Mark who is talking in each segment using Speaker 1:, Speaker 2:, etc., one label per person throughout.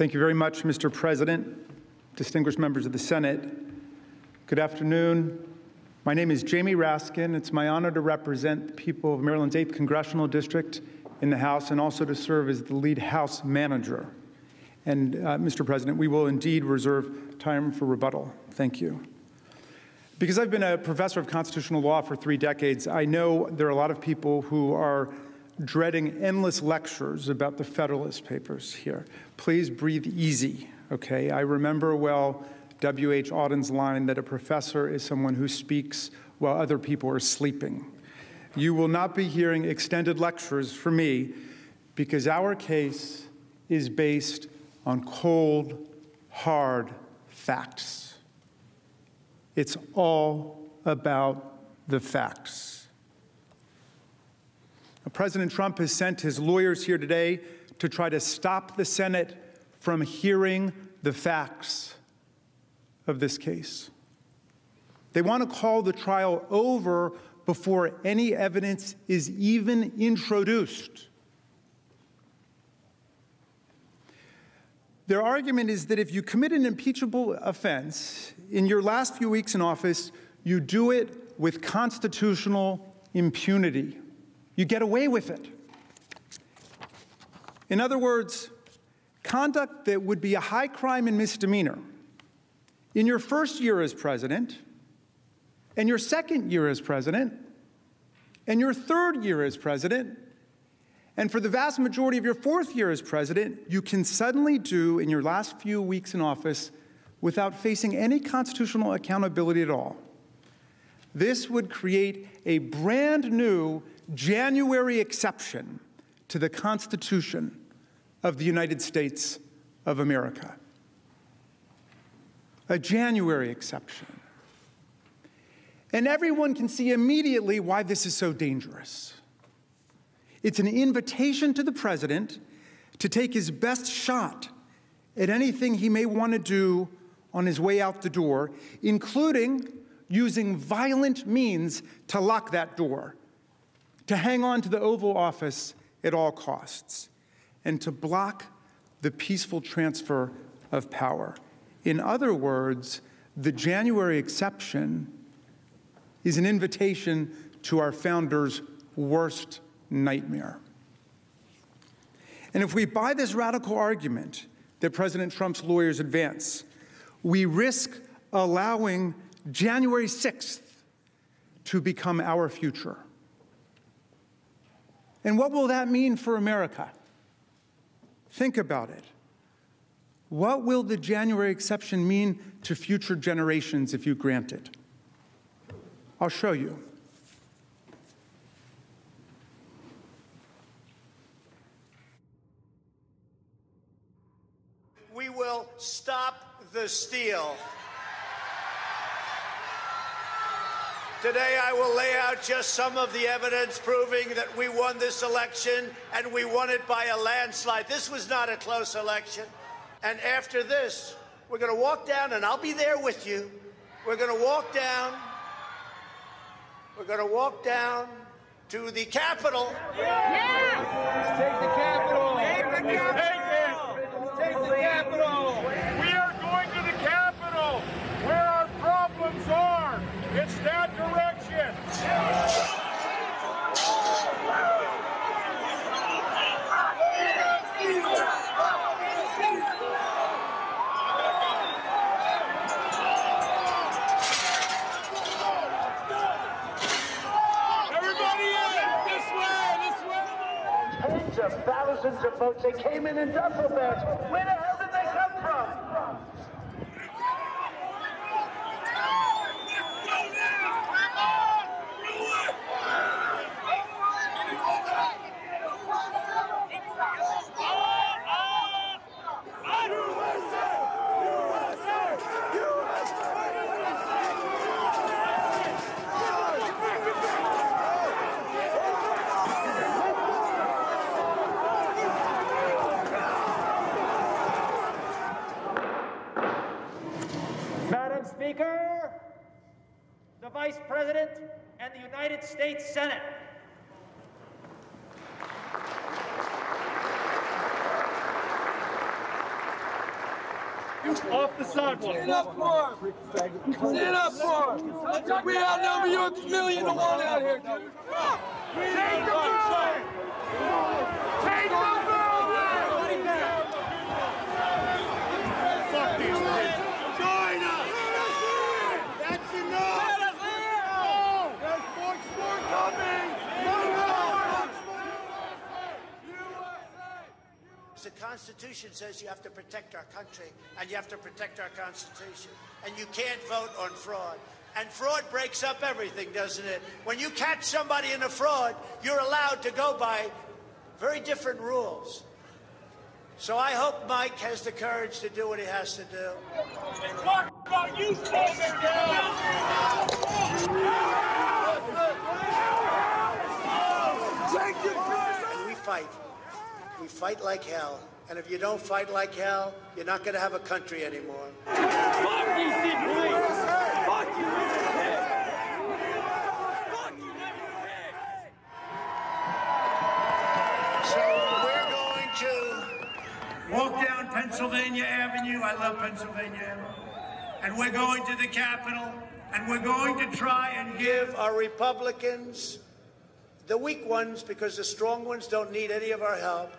Speaker 1: Thank you very much, Mr. President, distinguished members of the Senate. Good afternoon. My name is Jamie Raskin. It's my honor to represent the people of Maryland's 8th Congressional District in the House and also to serve as the lead House manager. And, uh, Mr. President, we will indeed reserve time for rebuttal. Thank you. Because I've been a professor of constitutional law for three decades, I know there are a lot of people who are dreading endless lectures about the Federalist Papers here. Please breathe easy, okay? I remember well W.H. Auden's line that a professor is someone who speaks while other people are sleeping. You will not be hearing extended lectures from me because our case is based on cold, hard facts. It's all about the facts. President Trump has sent his lawyers here today to try to stop the Senate from hearing the facts of this case. They want to call the trial over before any evidence is even introduced. Their argument is that if you commit an impeachable offense in your last few weeks in office, you do it with constitutional impunity. You get away with it. In other words, conduct that would be a high crime and misdemeanor in your first year as president, and your second year as president, and your third year as president, and for the vast majority of your fourth year as president, you can suddenly do in your last few weeks in office without facing any constitutional accountability at all. This would create a brand new January exception to the Constitution of the United States of America a January exception. And everyone can see immediately why this is so dangerous. It's an invitation to the president to take his best shot at anything he may want to do on his way out the door, including using violent means to lock that door, to hang on to the Oval Office at all costs, and to block the peaceful transfer of power. In other words, the January exception is an invitation to our founders' worst nightmare. And if we buy this radical argument that President Trump's lawyers advance, we risk allowing January 6th to become our future. And what will that mean for America? Think about it. What will the January exception mean to future generations if you grant it? I'll show you.
Speaker 2: We will stop the steal. Today, I will lay out just some of the evidence proving that we won this election and we won it by a landslide. This was not a close election. And after this, we're going to walk down, and I'll be there with you. We're going to walk down. We're going to walk down to the Capitol.
Speaker 3: Yeah.
Speaker 4: Let's take the Capitol.
Speaker 3: Take the Capitol.
Speaker 4: Take the Capitol.
Speaker 5: We are going to the Capitol, where our problems are. It's that direction. Everybody in! This way! This way!
Speaker 6: tens of thousands of votes. They came in in duffel bags. Where the hell did they come from?
Speaker 7: Madam Speaker, the Vice President, and the United States Senate.
Speaker 5: Off the sidewalk.
Speaker 4: Stand up for him. Stand up for him. We outnumber you a million to one out here, dude.
Speaker 5: Take the building! Take the building! Fuck these kids. Join us! That's enough! There's much more coming!
Speaker 2: The Constitution says you have to protect our country and you have to protect our Constitution. And you can't vote on fraud. And fraud breaks up everything, doesn't it? When you catch somebody in a fraud, you're allowed to go by very different rules. So I hope Mike has the courage to do what he has to do.
Speaker 5: You,
Speaker 2: we fight. We fight like hell. And if you don't fight like hell, you're not going to have a country anymore. So we're going to walk down Pennsylvania Avenue. I love Pennsylvania Avenue. And we're going to the Capitol. And we're going to try and give our Republicans, the weak ones, because the strong ones don't need any of our help,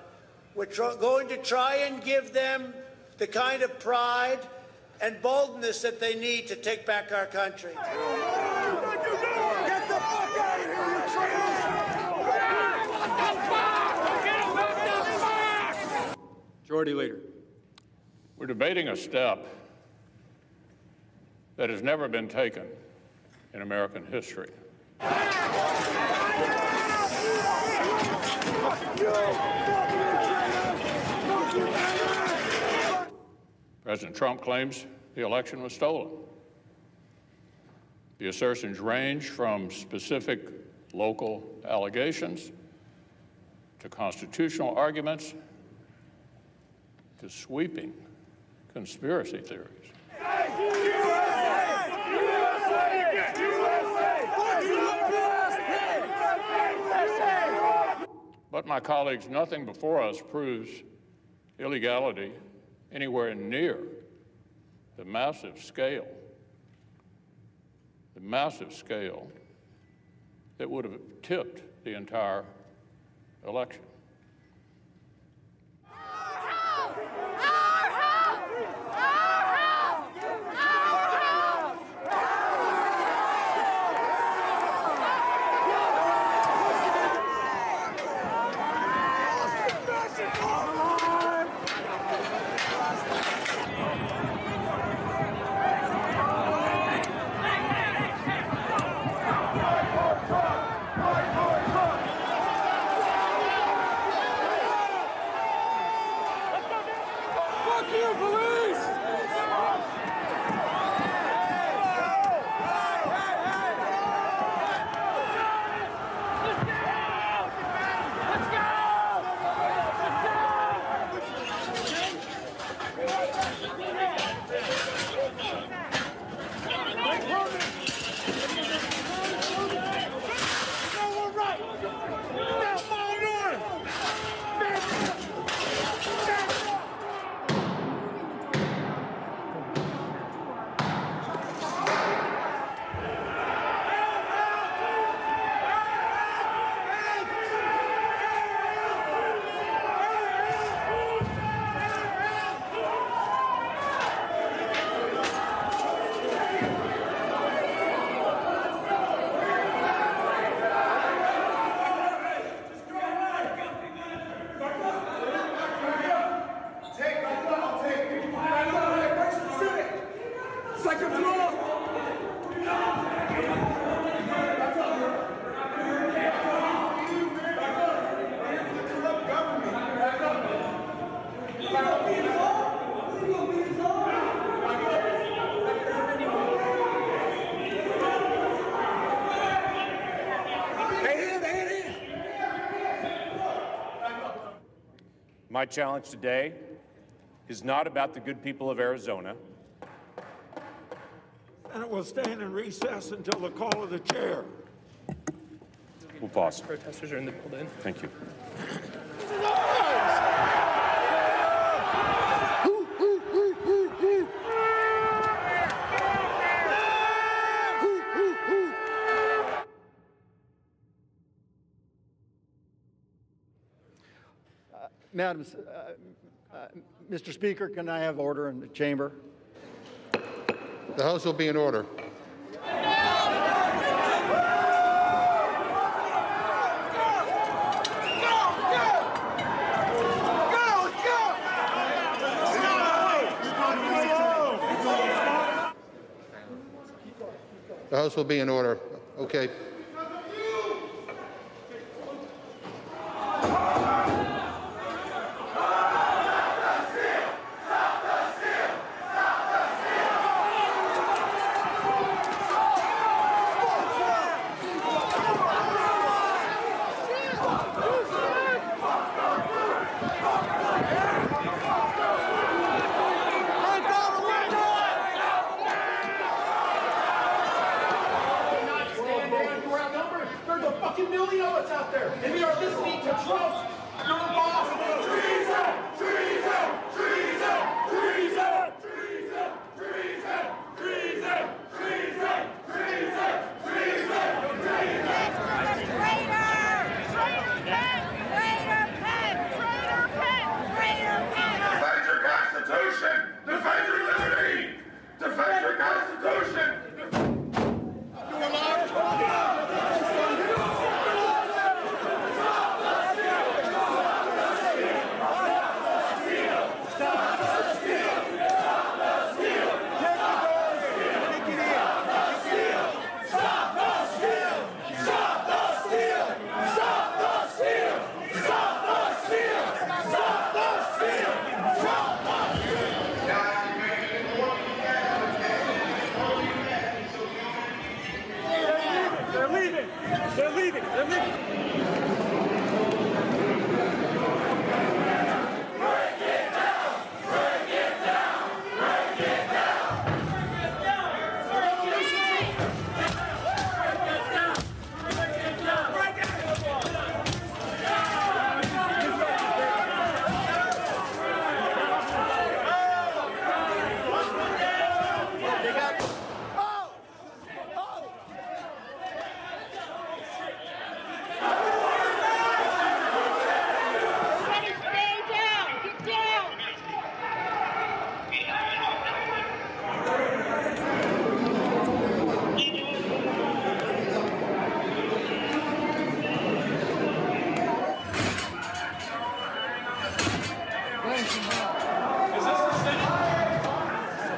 Speaker 2: we're tr- going to try and give them the kind of pride and boldness that they need to take back our country.
Speaker 8: Majority Leader.
Speaker 9: We're debating a step that has never been taken in American history. President Trump claims the election was stolen. The assertions range from specific local allegations to constitutional arguments to sweeping conspiracy theories. But, my colleagues, nothing before us proves illegality anywhere near the massive scale, the massive scale that would have tipped the entire election.
Speaker 10: My challenge today is not about the good people of Arizona.
Speaker 4: And it will stand in recess until the call of the chair.
Speaker 10: We'll pause.
Speaker 8: Protesters are in the building.
Speaker 10: Thank you.
Speaker 11: Uh, uh, Mr. Speaker, can I have order in the chamber?
Speaker 12: The House will be in order. The House will be in order. Okay.
Speaker 4: They're leaving. They're leaving. They're leaving.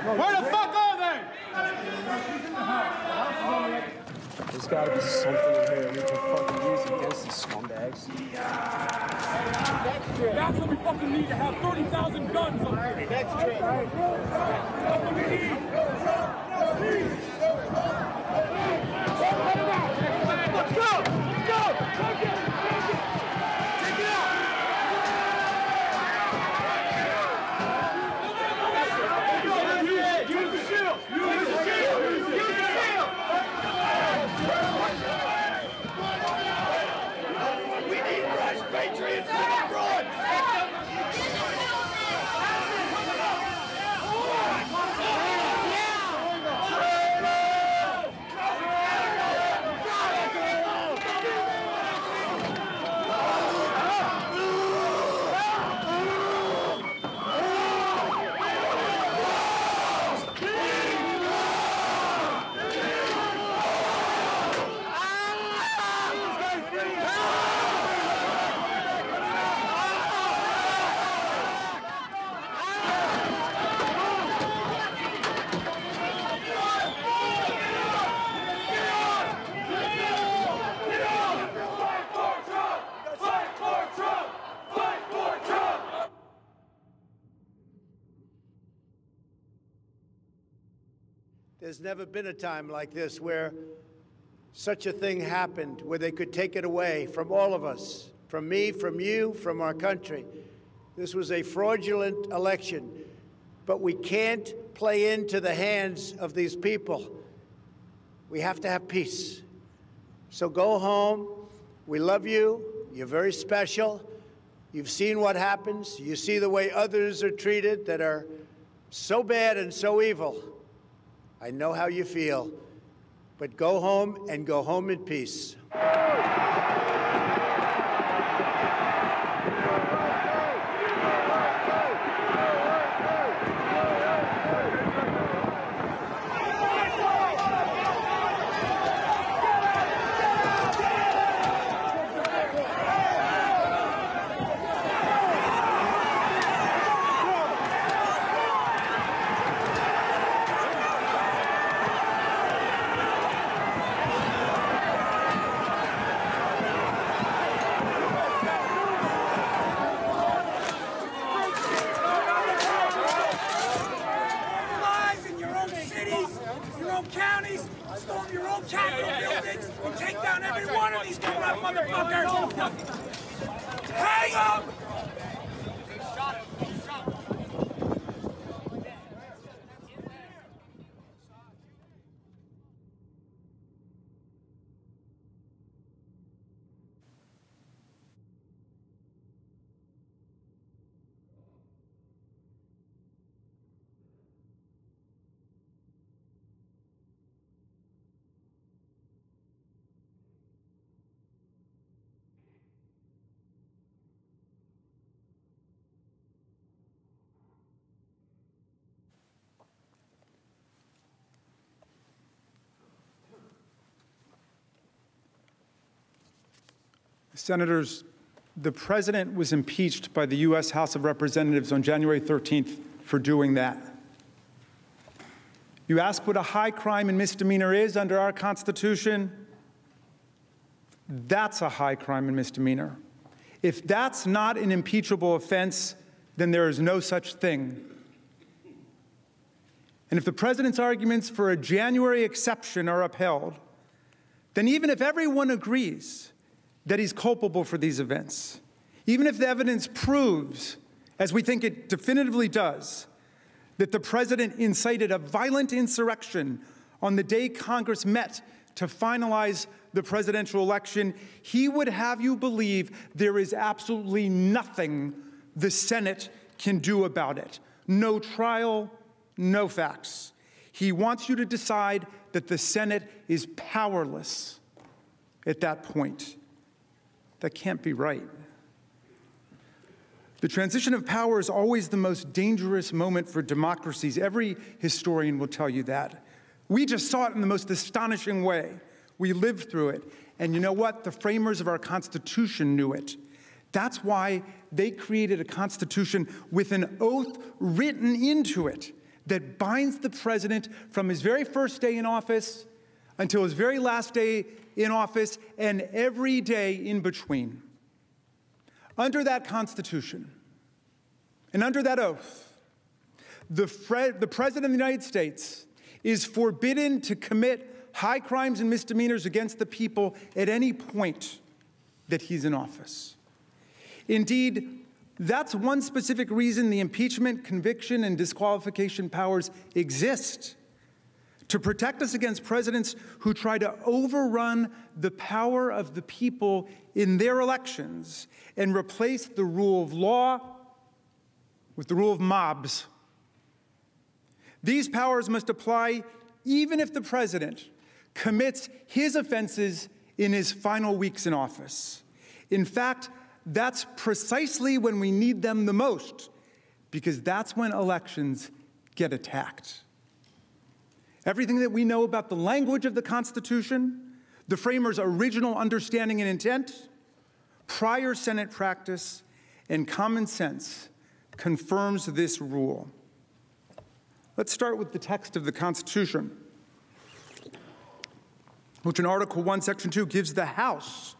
Speaker 5: Where the fuck are they?
Speaker 13: There's gotta be something in here we can fucking use against these scumbags.
Speaker 4: That's what we fucking need to have 30,000 guns up here. That's true. That's what we need. Let's go! Let's go! Take it! Take it! Take it out! Use the shield! Use the shield! Use the shield! We need fresh patriots abroad!
Speaker 2: There's never been a time like this where such a thing happened, where they could take it away from all of us, from me, from you, from our country. This was a fraudulent election, but we can't play into the hands of these people. We have to have peace. So go home. We love you. You're very special. You've seen what happens. You see the way others are treated that are so bad and so evil. I know how you feel. But go home and go home in peace.
Speaker 4: down every one of these corrupt motherfuckers! Hang them!
Speaker 1: Senators, the president was impeached by the U.S. House of Representatives on January 13th for doing that. You ask what a high crime and misdemeanor is under our Constitution? That's a high crime and misdemeanor. If that's not an impeachable offense, then there is no such thing. And if the president's arguments for a January exception are upheld, then even if everyone agrees that he's culpable for these events, even if the evidence proves, as we think it definitively does, that the president incited a violent insurrection on the day Congress met to finalize the presidential election, he would have you believe there is absolutely nothing the Senate can do about it. No trial, no facts. He wants you to decide that the Senate is powerless at that point. That can't be right. The transition of power is always the most dangerous moment for democracies. Every historian will tell you that. We just saw it in the most astonishing way. We lived through it. And you know what? The framers of our Constitution knew it. That's why they created a Constitution with an oath written into it that binds the president from his very first day in office until his very last day in office and every day in between. Under that Constitution and under that oath, the, the President of the United States is forbidden to commit high crimes and misdemeanors against the people at any point that he's in office. Indeed, that's one specific reason the impeachment, conviction, and disqualification powers exist to protect us against presidents who try to overrun the power of the people in their elections and replace the rule of law with the rule of mobs. These powers must apply even if the president commits his offenses in his final weeks in office. In fact, that's precisely when we need them the most, because that's when elections get attacked. Everything that we know about the language of the Constitution, the framers' original understanding and intent, prior Senate practice, and common sense confirms this rule. Let's start with the text of the Constitution, which in Article 1, Section 2 gives the House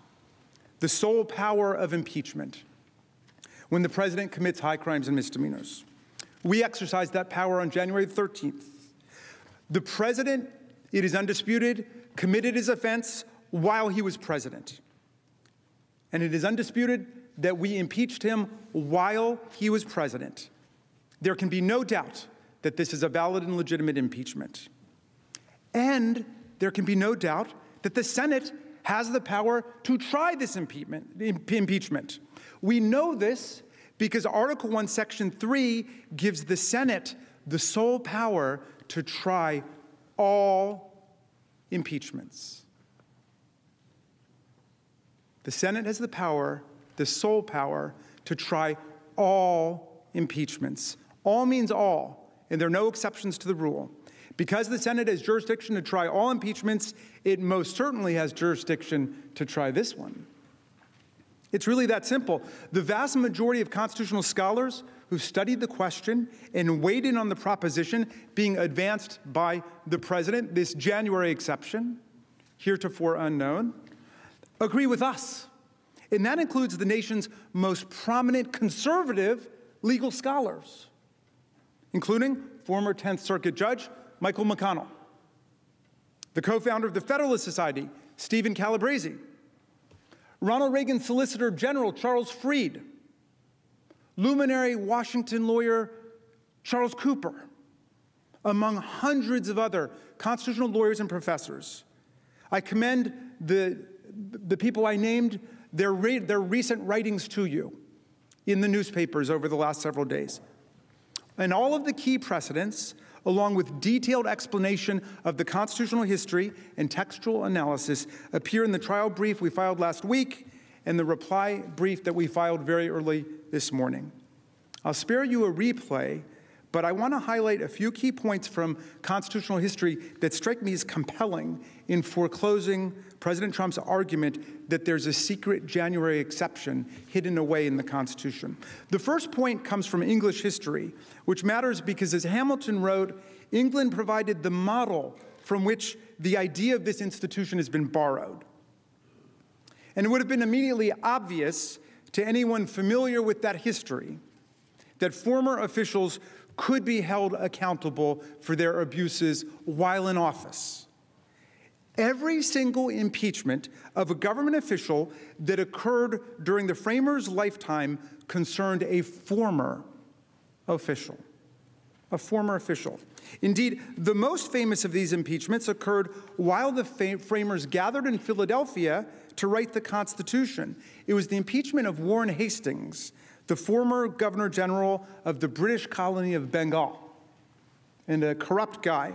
Speaker 1: the sole power of impeachment when the president commits high crimes and misdemeanors. We exercised that power on January 13th. The president, it is undisputed, committed his offense while he was president. And it is undisputed that we impeached him while he was president. There can be no doubt that this is a valid and legitimate impeachment. And there can be no doubt that the Senate has the power to try this impeachment. We know this because Article 1, Section 3 gives the Senate the sole power to try all impeachments. The Senate has the power, the sole power, to try all impeachments. All means all, and there are no exceptions to the rule. Because the Senate has jurisdiction to try all impeachments, it most certainly has jurisdiction to try this one. It's really that simple. The vast majority of constitutional scholars who studied the question and weighed in on the proposition being advanced by the president, this January exception, heretofore unknown, agree with us. And that includes the nation's most prominent conservative legal scholars, including former 10th Circuit Judge Michael McConnell, the co founder of the Federalist Society, Stephen Calabresi, Ronald Reagan's Solicitor General Charles Fried, luminary Washington lawyer Charles Cooper, among hundreds of other constitutional lawyers and professors. I commend the, the people I named, their, their recent writings to you in the newspapers over the last several days. And all of the key precedents, along with detailed explanation of the constitutional history and textual analysis, appear in the trial brief we filed last week and the reply brief that we filed very early this morning. I'll spare you a replay, but I want to highlight a few key points from constitutional history that strike me as compelling in foreclosing President Trump's argument that there's a secret January exception hidden away in the Constitution. The first point comes from English history, which matters because, as Hamilton wrote, England provided the model from which the idea of this institution has been borrowed. And it would have been immediately obvious to anyone familiar with that history that former officials could be held accountable for their abuses while in office. Every single impeachment of a government official that occurred during the framers' lifetime concerned a former official. A former official. Indeed, the most famous of these impeachments occurred while the framers gathered in Philadelphia to write the Constitution. It was the impeachment of Warren Hastings, the former Governor General of the British colony of Bengal, and a corrupt guy.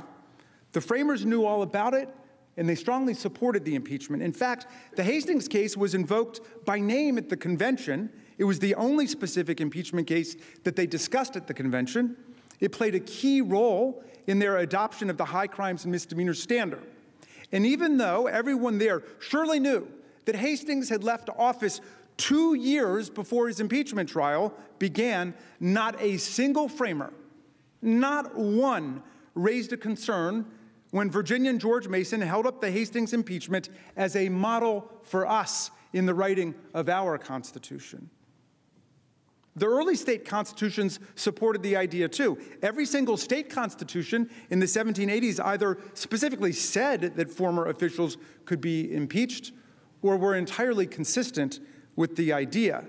Speaker 1: The framers knew all about it, and they strongly supported the impeachment. In fact, the Hastings case was invoked by name at the convention. It was the only specific impeachment case that they discussed at the convention. It played a key role in their adoption of the high crimes and misdemeanors standard. And even though everyone there surely knew that Hastings had left office two years before his impeachment trial began, not a single framer, not one, raised a concern when Virginian George Mason held up the Hastings impeachment as a model for us in the writing of our Constitution. The early state constitutions supported the idea too. Every single state constitution in the 1780s either specifically said that former officials could be impeached or were entirely consistent with the idea.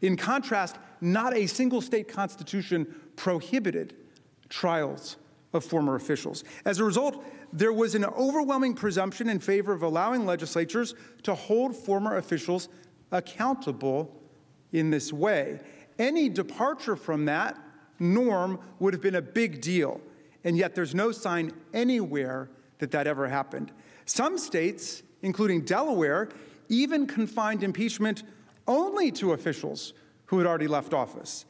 Speaker 1: In contrast, not a single state constitution prohibited trials of former officials. As a result, there was an overwhelming presumption in favor of allowing legislatures to hold former officials accountable in this way. Any departure from that norm would have been a big deal, and yet there's no sign anywhere that that ever happened. Some states, including Delaware, even confined impeachment only to officials who had already left office.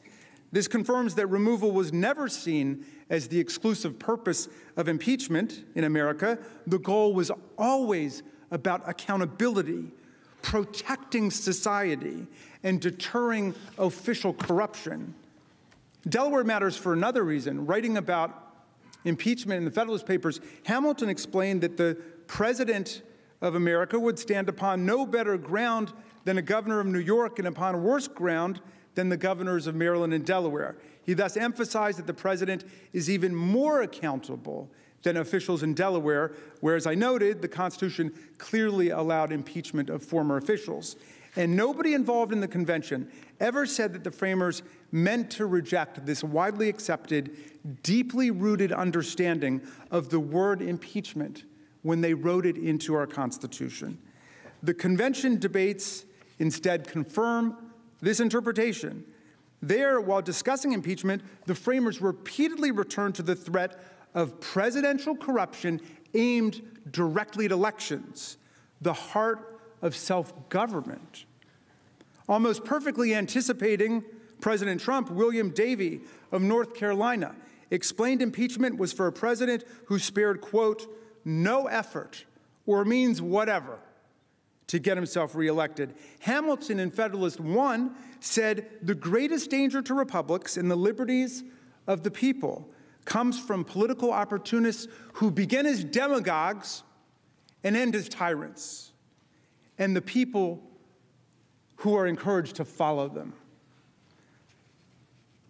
Speaker 1: This confirms that removal was never seen as the exclusive purpose of impeachment in America. The goal was always about accountability, protecting society, and deterring official corruption. Delaware matters for another reason. Writing about impeachment in the Federalist Papers, Hamilton explained that the President of America would stand upon no better ground than a governor of New York and upon worse ground than the governors of Maryland and Delaware. He thus emphasized that the president is even more accountable than officials in Delaware, where, as I noted, the Constitution clearly allowed impeachment of former officials. And nobody involved in the convention ever said that the framers meant to reject this widely accepted, deeply rooted understanding of the word impeachment when they wrote it into our Constitution. The convention debates instead confirm this interpretation. There, while discussing impeachment, the framers repeatedly returned to the threat of presidential corruption aimed directly at elections, the heart of self government. Almost perfectly anticipating President Trump, William Davie of North Carolina explained impeachment was for a president who spared, quote, no effort or means whatever to get himself reelected. Hamilton in Federalist 1 said the greatest danger to republics and the liberties of the people comes from political opportunists who begin as demagogues and end as tyrants, and the people who are encouraged to follow them.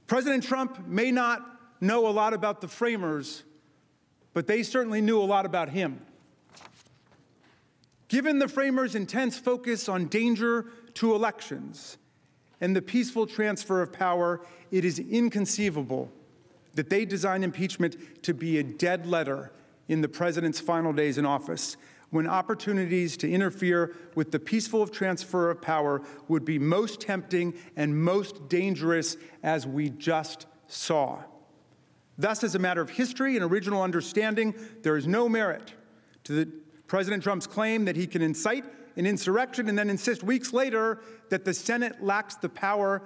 Speaker 1: President Trump may not know a lot about the framers, but they certainly knew a lot about him. Given the framers' intense focus on danger to elections and the peaceful transfer of power, it is inconceivable that they designed impeachment to be a dead letter in the president's final days in office, when opportunities to interfere with the peaceful transfer of power would be most tempting and most dangerous, as we just saw. Thus, as a matter of history and original understanding, there is no merit to the, President Trump's claim that he can incite an insurrection and then insist weeks later that the Senate lacks the power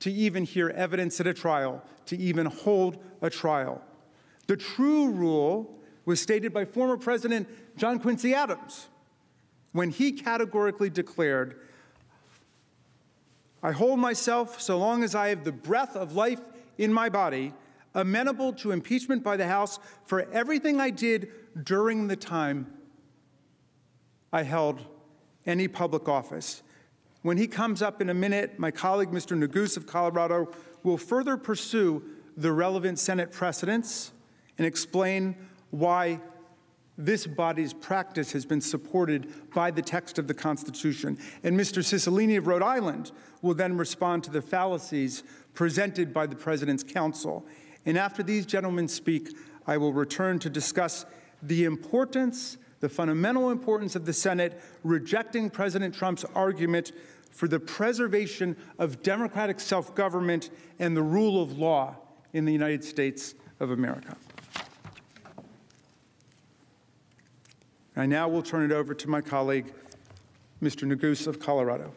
Speaker 1: to even hear evidence at a trial, to even hold a trial. The true rule was stated by former President John Quincy Adams when he categorically declared, I hold myself, so long as I have the breath of life in my body, amenable to impeachment by the House for everything I did during the time I held any public office. When he comes up in a minute, my colleague, Mr. Neguse of Colorado, will further pursue the relevant Senate precedents and explain why this body's practice has been supported by the text of the Constitution. And Mr. Cicilline of Rhode Island will then respond to the fallacies presented by the President's counsel. And after these gentlemen speak, I will return to discuss the importance, the fundamental importance of the Senate rejecting President Trump's argument for the preservation of democratic self government and the rule of law in the United States of America. I now will turn it over to my colleague, Mr. Neguse of Colorado.